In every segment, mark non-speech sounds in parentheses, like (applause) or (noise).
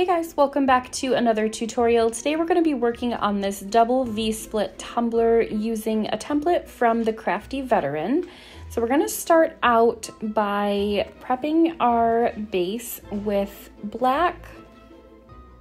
Hey guys, welcome back to another tutorial. Today we're going to be working on this double V-split tumbler using a template from the Crafty Veteran. So we're going to start out by prepping our base with black,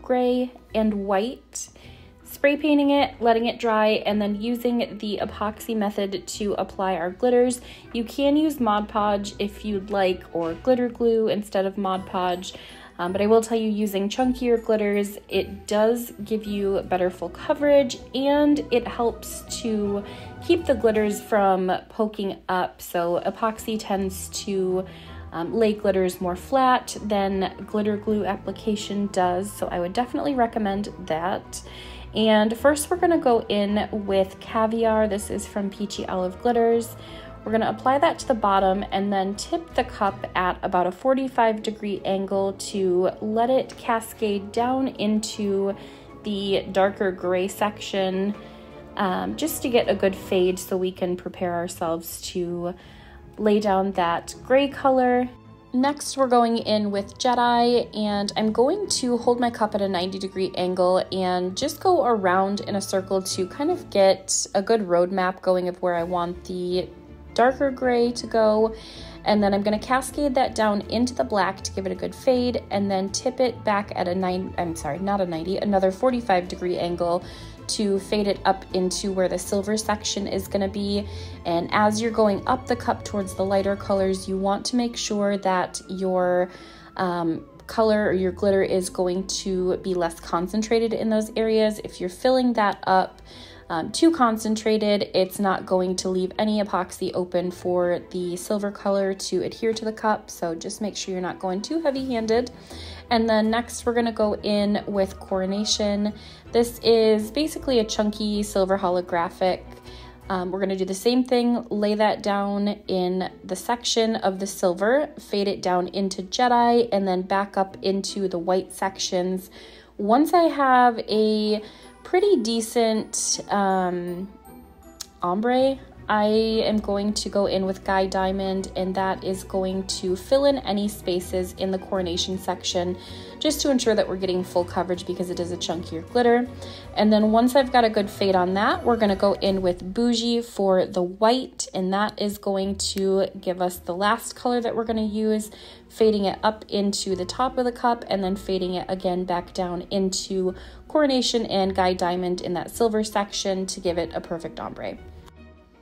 gray, and white, spray painting it, letting it dry, and then using the epoxy method to apply our glitters. You can use Mod Podge if you'd like, or glitter glue instead of Mod Podge. Um, but I will tell you using chunkier glitters, it does give you better full coverage and it helps to keep the glitters from poking up. So epoxy tends to um, lay glitters more flat than glitter glue application does. So I would definitely recommend that. And first we're gonna go in with Caviar. This is from Peachy Olive Glitters. We're going to apply that to the bottom and then tip the cup at about a 45 degree angle to let it cascade down into the darker gray section um, just to get a good fade so we can prepare ourselves to lay down that gray color. Next, we're going in with Jedi, and I'm going to hold my cup at a 90 degree angle and just go around in a circle to kind of get a good roadmap going of where I want the darker gray to go. And then I'm going to cascade that down into the black to give it a good fade and then tip it back at a 9, I'm sorry, not a 90, another 45 degree angle to fade it up into where the silver section is going to be. And as you're going up the cup towards the lighter colors, you want to make sure that your um, color or your glitter is going to be less concentrated in those areas. If you're filling that up, um, too concentrated, it's not going to leave any epoxy open for the silver color to adhere to the cup. So just make sure you're not going too heavy handed. And then next we're gonna go in with Coronation. This is basically a chunky silver holographic. Um, we're gonna do the same thing, lay that down in the section of the silver, fade it down into Jedi, and then back up into the white sections. Once I have a pretty decent um, ombre. I am going to go in with Guy Diamond and that is going to fill in any spaces in the coronation section just to ensure that we're getting full coverage because it is a chunkier glitter. And then once I've got a good fade on that, we're gonna go in with Bougie for the white and that is going to give us the last color that we're gonna use, fading it up into the top of the cup and then fading it again back down into Coronation and Guy Diamond in that silver section to give it a perfect ombre.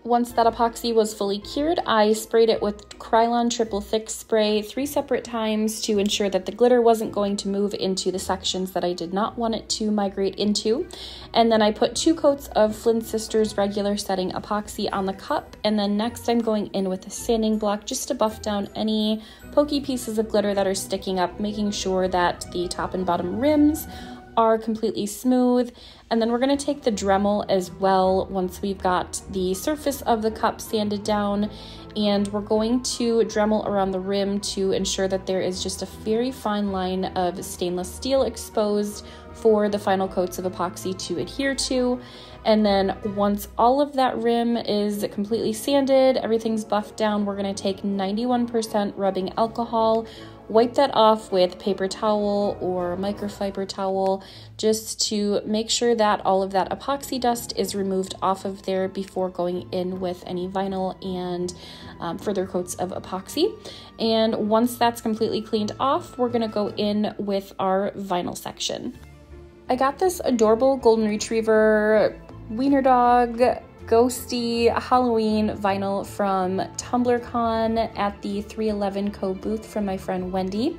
Once that epoxy was fully cured, I sprayed it with Krylon Triple Thick Spray three separate times to ensure that the glitter wasn't going to move into the sections that I did not want it to migrate into. And then I put two coats of Flynn Sisters regular setting epoxy on the cup. And then next I'm going in with a sanding block just to buff down any pokey pieces of glitter that are sticking up, making sure that the top and bottom rims are completely smooth. And then we're gonna take the Dremel as well once we've got the surface of the cup sanded down and we're going to Dremel around the rim to ensure that there is just a very fine line of stainless steel exposed for the final coats of epoxy to adhere to. And then once all of that rim is completely sanded, everything's buffed down, we're gonna take 91% rubbing alcohol Wipe that off with paper towel or microfiber towel just to make sure that all of that epoxy dust is removed off of there before going in with any vinyl and um, further coats of epoxy. And once that's completely cleaned off, we're gonna go in with our vinyl section. I got this adorable golden retriever wiener dog ghosty Halloween vinyl from TumblerCon at the 311 Co booth from my friend Wendy.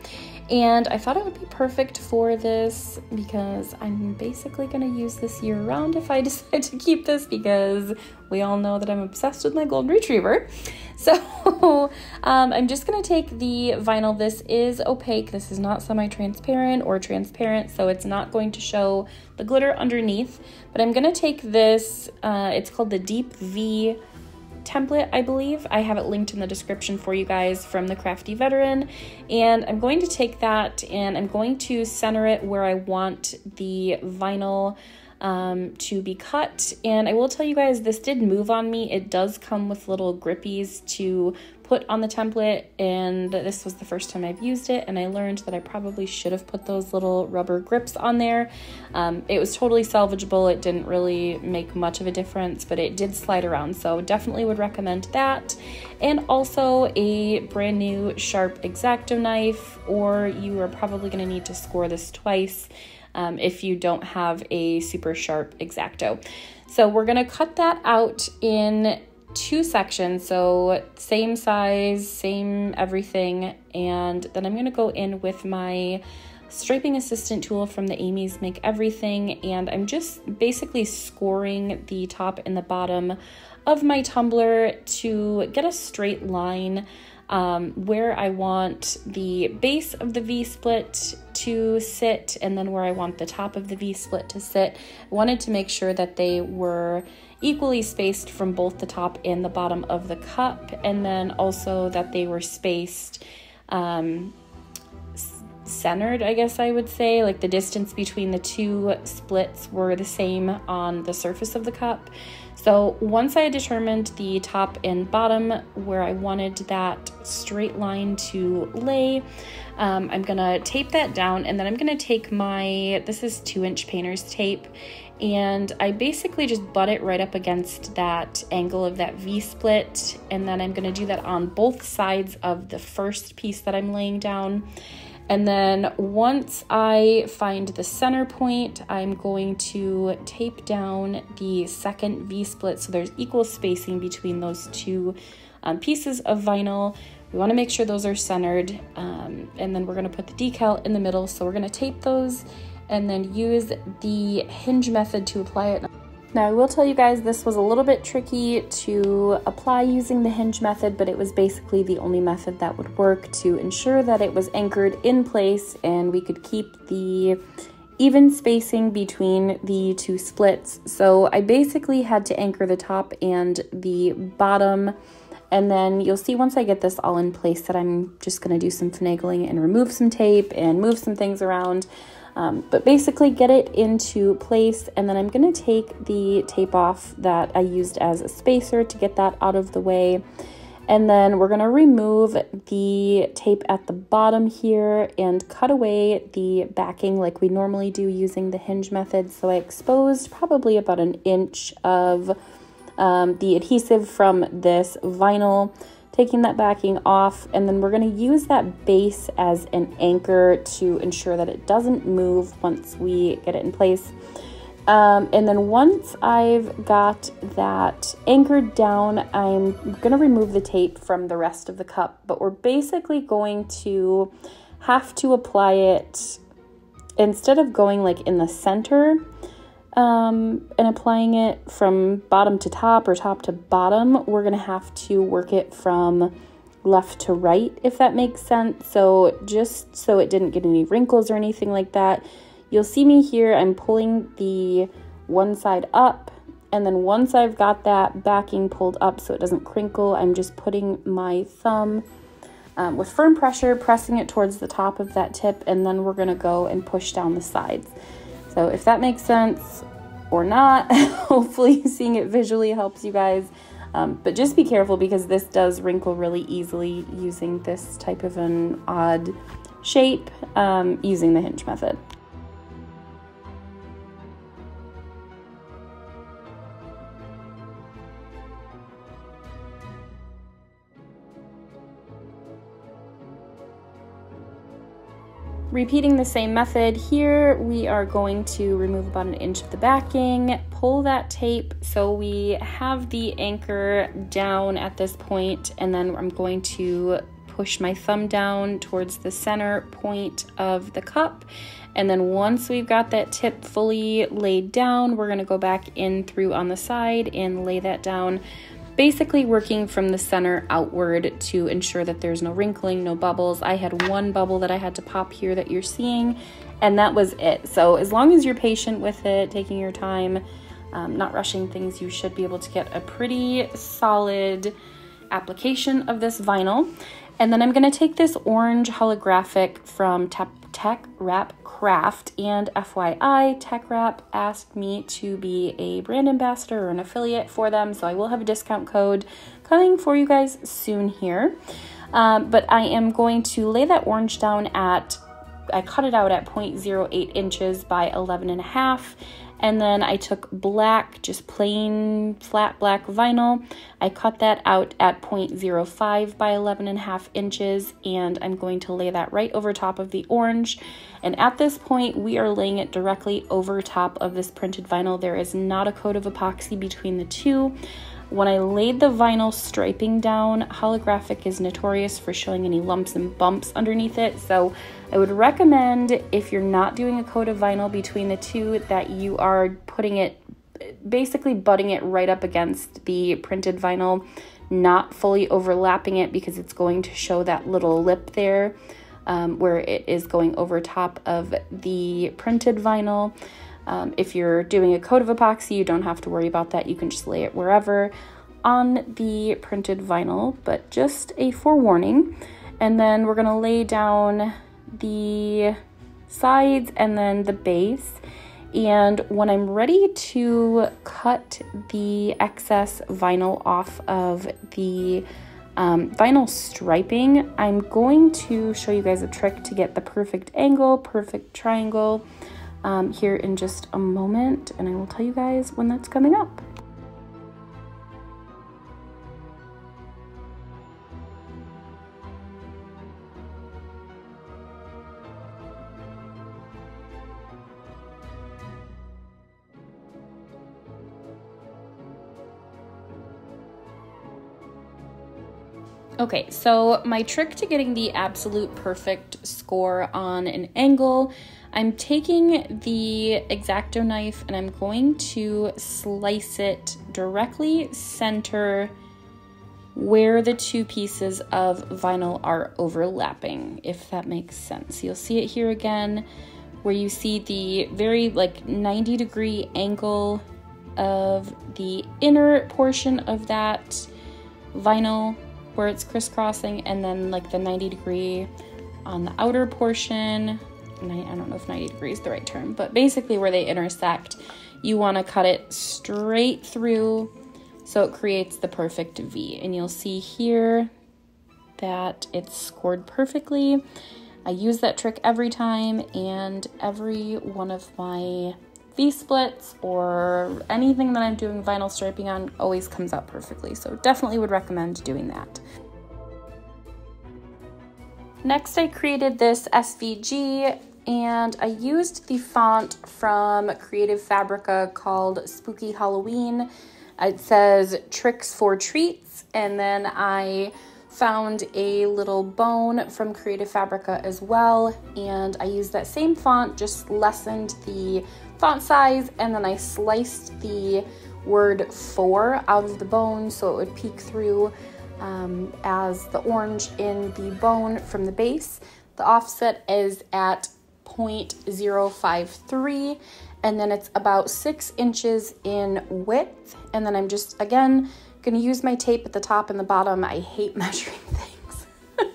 And I thought it would be perfect for this because I'm basically to use this year round if I (laughs) decide to keep this because we all know that I'm obsessed with my golden retriever. So (laughs) um, I'm just going to take the vinyl. This is opaque. This is not semi-transparent or transparent, so it's not going to show the glitter underneath. But I'm going to take this, uh, it's called the Deep V template, I believe. I have it linked in the description for you guys from the Crafty Veteran. And I'm going to take that and I'm going to center it where I want the vinyl um, to be cut. And I will tell you guys, this did move on me. It does come with little grippies to put on the template, and this was the first time I've used it, and I learned that I probably should have put those little rubber grips on there. Um, it was totally salvageable. It didn't really make much of a difference, but it did slide around, so definitely would recommend that. And also a brand new sharp X-Acto knife, or you are probably going to need to score this twice um, if you don't have a super sharp X-Acto. So we're to cut that out in two sections, so same size, same everything, and then I'm gonna go in with my striping assistant tool from the Amy's Make Everything, and I'm just basically scoring the top and the bottom of my tumbler to get a straight line um, where I want the base of the V-split to sit and then where I want the top of the V-split to sit. I wanted to make sure that they were equally spaced from both the top and the bottom of the cup, and then also that they were spaced um, centered, I guess I would say. Like the distance between the two splits were the same on the surface of the cup. So once I determined the top and bottom where I wanted that straight line to lay, um, I'm gonna tape that down and then I'm gonna take my, this is two inch painter's tape, and I basically just butt it right up against that angle of that V-split and then I'm to do that on both sides of the first piece that I'm laying down. And then once I find the center point, I'm going to tape down the second V-split so there's equal spacing between those two um, pieces of vinyl. We want to make sure those are centered um, and then we're going to put the decal in the middle. So we're going to tape those and then use the hinge method to apply it. Now I will tell you guys this was a little bit tricky to apply using the hinge method, but it was basically the only method that would work to ensure that it was anchored in place and we could keep the even spacing between the two splits. So I basically had to anchor the top and the bottom and then you'll see once I get this all in place that I'm just gonna do some finagling and remove some tape and move some things around. Um, but basically get it into place and then I'm going to take the tape off that I used as a spacer to get that out of the way. And then we're going to remove the tape at the bottom here and cut away the backing like we normally do using the hinge method. So I exposed probably about an inch of um, the adhesive from this vinyl taking that backing off, and then we're going to use that base as an anchor to ensure that it doesn't move once we get it in place. Um, and then once I've got that anchored down, I'm going to remove the tape from the rest of the cup, but we're basically going to have to apply it instead of going like in the center um, and applying it from bottom to top or top to bottom, we're going to have to work it from left to right, if that makes sense. So just so it didn't get any wrinkles or anything like that, you'll see me here, I'm pulling the one side up and then once I've got that backing pulled up so it doesn't crinkle, I'm just putting my thumb um, with firm pressure, pressing it towards the top of that tip, and then we're gonna go and push down the sides. So if that makes sense or not, (laughs) hopefully seeing it visually helps you guys. Um, but just be careful because this does wrinkle really easily using this type of an odd shape um, using the hinge method. Repeating the same method here, we are going to remove about an inch of the backing, pull that tape so we have the anchor down at this point, and then I'm going to push my thumb down towards the center point of the cup. And then once we've got that tip fully laid down, we're gonna go back in through on the side and lay that down basically working from the center outward to ensure that there's no wrinkling, no bubbles. I had one bubble that I had to pop here that you're seeing, and that was it. So as long as you're patient with it, taking your time, um, not rushing things, you should be able to get a pretty solid application of this vinyl. And then I'm gonna take this orange holographic from Tap Tech Wrap Craft. And FYI, TeckWrap asked me to be a brand ambassador or an affiliate for them, so I will have a discount code coming for you guys soon here. Um, but I am going to lay that orange down at, I cut it out at 0.08 inches by 11 and a half. And then I took black, just plain flat black vinyl. I cut that out at 0.05 by 11 and a half inches. And I'm going to lay that right over top of the orange. And at this point, we are laying it directly over top of this printed vinyl. There is not a coat of epoxy between the two. When I laid the vinyl striping down, holographic is notorious for showing any lumps and bumps underneath it. So I would recommend if you're not doing a coat of vinyl between the two that you are putting it, basically butting it right up against the printed vinyl, not fully overlapping it because it's going to show that little lip there um, where it is going over top of the printed vinyl. Um, if you're doing a coat of epoxy, you don't have to worry about that. You can just lay it wherever on the printed vinyl, but just a forewarning. And then we're gonna lay down the sides and then the base. And when I'm ready to cut the excess vinyl off of the um, vinyl striping, I'm going to show you guys a trick to get the perfect angle, perfect triangle um, here in just a moment, and I will tell you guys when that's coming up. Okay, so my trick to getting the absolute perfect score on an angle I'm taking the X-Acto knife and I'm going to slice it directly center where the two pieces of vinyl are overlapping, if that makes sense. You'll see it here again where you see the very like 90 degree angle of the inner portion of that vinyl where it's crisscrossing and then like the 90 degree on the outer portion I don't know if 90 degrees is the right term, but basically where they intersect, you want to cut it straight through so it creates the perfect V. And you'll see here that it's scored perfectly. I use that trick every time and every one of my V-splits or anything that I'm doing vinyl striping on always comes out perfectly. So definitely would recommend doing that. Next, I created this SVG and I used the font from Creative Fabrica called Spooky Halloween. It says Tricks for Treats, and then I found a little bone from Creative Fabrica as well, and I used that same font, just lessened the font size, and then I sliced the word for out of the bone so it would peek through um, as the orange in the bone from the base. The offset is at 0.053 and then it's about six inches in width. And then I'm just, again, gonna use my tape at the top and the bottom. I hate (laughs) measuring things (laughs)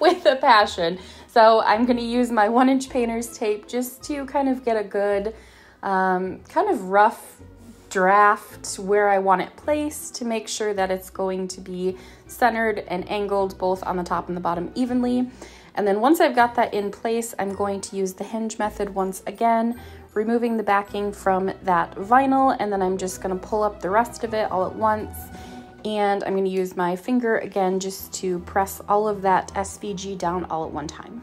with a passion. So I'm gonna use my one inch painter's tape just to kind of get a good, um, kind of rough draft where I want it placed to make sure that it's going to be centered and angled both on the top and the bottom evenly. And then once I've got that in place, I'm going to use the hinge method once again, removing the backing from that vinyl, and then I'm just gonna pull up the rest of it all at once. And I'm gonna use my finger again just to press all of that SVG down all at one time.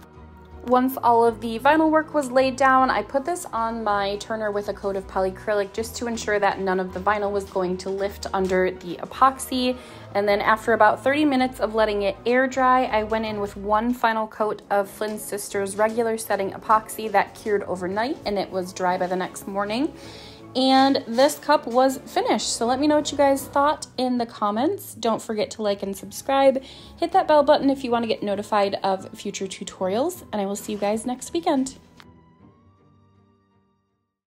Once all of the vinyl work was laid down, I put this on my turner with a coat of polyacrylic just to ensure that none of the vinyl was going to lift under the epoxy. And then after about 30 minutes of letting it air dry, I went in with one final coat of Flynn Sisters regular setting epoxy that cured overnight and it was dry by the next morning and this cup was finished. So let me know what you guys thought in the comments. Don't forget to like and subscribe. Hit that bell button if you want to get notified of future tutorials, and I will see you guys next weekend.